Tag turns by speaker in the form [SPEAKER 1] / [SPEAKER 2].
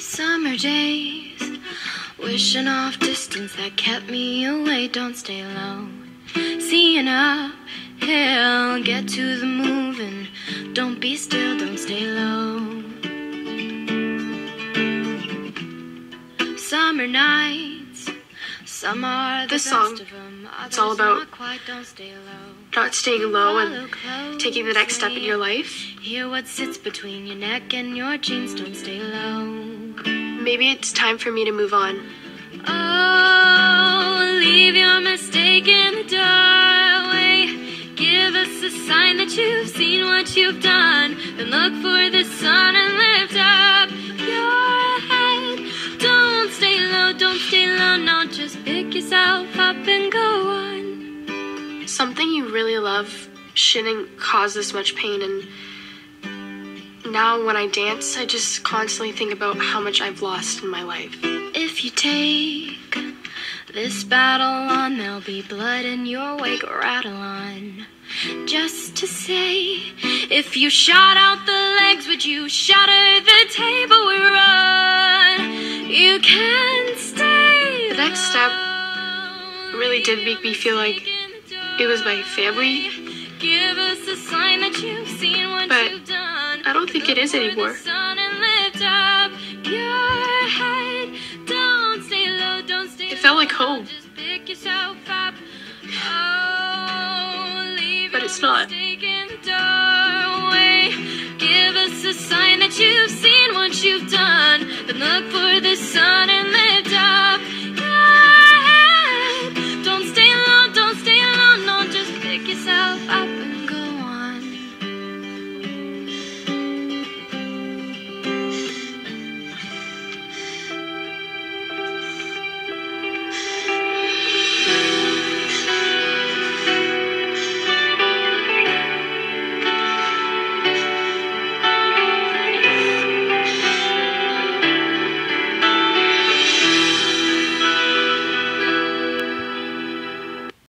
[SPEAKER 1] Summer days, wishing off distance that kept me away. Don't stay low. Seeing up hill, get to the moving. Don't be still, don't stay low. Summer nights, some are the
[SPEAKER 2] This
[SPEAKER 1] best
[SPEAKER 2] song, it's all about
[SPEAKER 1] not quite, don't stay low.
[SPEAKER 2] Not staying low and taking the next step in your life.
[SPEAKER 1] Hear what sits between your neck and your jeans, don't stay low.
[SPEAKER 2] Maybe it's time for me to move on.
[SPEAKER 1] Oh, leave your mistake in the doorway. Give us a sign that you've seen what you've done. Then look for the sun and lift up your head. Don't stay low, don't stay low, no, just pick yourself up and go on.
[SPEAKER 2] Something you really love shouldn't cause this much pain and now when I dance, I just constantly think about how much I've lost in my life.
[SPEAKER 1] If you take this battle on, there'll be blood in your wake. Rattle on. Just to say, if you shot out the legs, would you shatter the table we run? You can stay.
[SPEAKER 2] The next step really did make me feel like it was my family.
[SPEAKER 1] Give us a sign that you've seen what
[SPEAKER 2] But
[SPEAKER 1] you've done.
[SPEAKER 2] I don't think it is
[SPEAKER 1] Look for the
[SPEAKER 2] anymore.
[SPEAKER 1] sun and lift up your head. Don't stay low, don't stay
[SPEAKER 2] It felt like home.
[SPEAKER 1] Just pick yourself up. Oh,
[SPEAKER 2] But it's not.
[SPEAKER 1] mistake in the doorway. Give us a sign that you've seen what you've done.